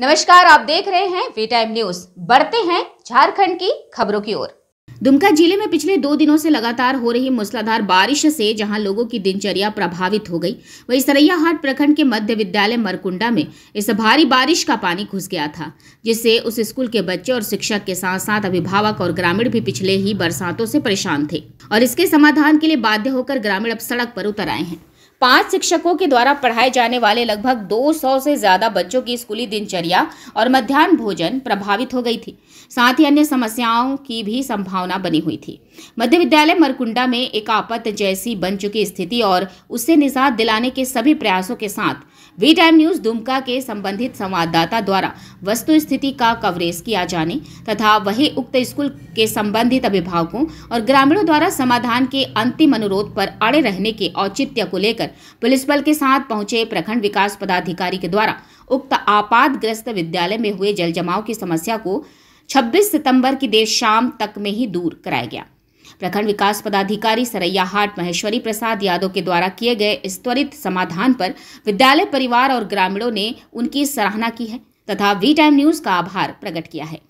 नमस्कार, आप देख रहे हैं वी टाइम न्यूज़ बढ़ते हैं झारखंड की खबरों की ओर। दुमका ज़िले में पिछले दो दिनों से लगातार हो रही मूसलाधार बारिश से जहाँ लोगों की दिनचर्या प्रभावित हो गई, वहीं सरैयाहाट प्रखंड के मध्य विद्यालय मरकुंडा में इस भारी बारिश का पानी घुस गया था, जिससे उस स्कूल के बच्चे और शिक्षक के साथ साथ अभिभावक और ग्रामीण भी पिछले ही बरसातों से परेशान थे, और इसके समाधान के लिए बाध्य होकर ग्रामीण अब सड़क पर उतर आए हैं। पाँच शिक्षकों के द्वारा पढ़ाए जाने वाले लगभग 200 से ज़्यादा बच्चों की स्कूली दिनचर्या और मध्यान्ह भोजन प्रभावित हो गई थी। साथ ही अन्य समस्याओं की भी संभावना बनी हुई थी। मध्य विद्यालय मरकुंडा में एक आपत जैसी बन चुकी स्थिति और उससे निजात दिलाने के सभी प्रयासों के साथ वी टाइम न्यूज़ दुमका के संबंधित संवाददाता द्वारा वस्तु स्थिति का कवरेज किया जाने तथा वही उक्त स्कूल के संबंधित अभिभावकों और ग्रामीणों द्वारा समाधान के अंतिम अनुरोध पर अड़े रहने के औचित्य को लेकर पुलिस बल के साथ पहुँचे प्रखंड विकास पदाधिकारी के द्वारा उक्त आपातग्रस्त विद्यालय में हुए जल जमाव की समस्या को 26 सितंबर की देर शाम तक में ही दूर कराया गया। प्रखंड विकास पदाधिकारी सरैया हाट महेश्वरी प्रसाद यादव के द्वारा किए गए इस त्वरित समाधान पर विद्यालय, परिवार और ग्रामीणों ने उनकी सराहना की है तथा वी टाइम न्यूज़ का आभार प्रकट किया है।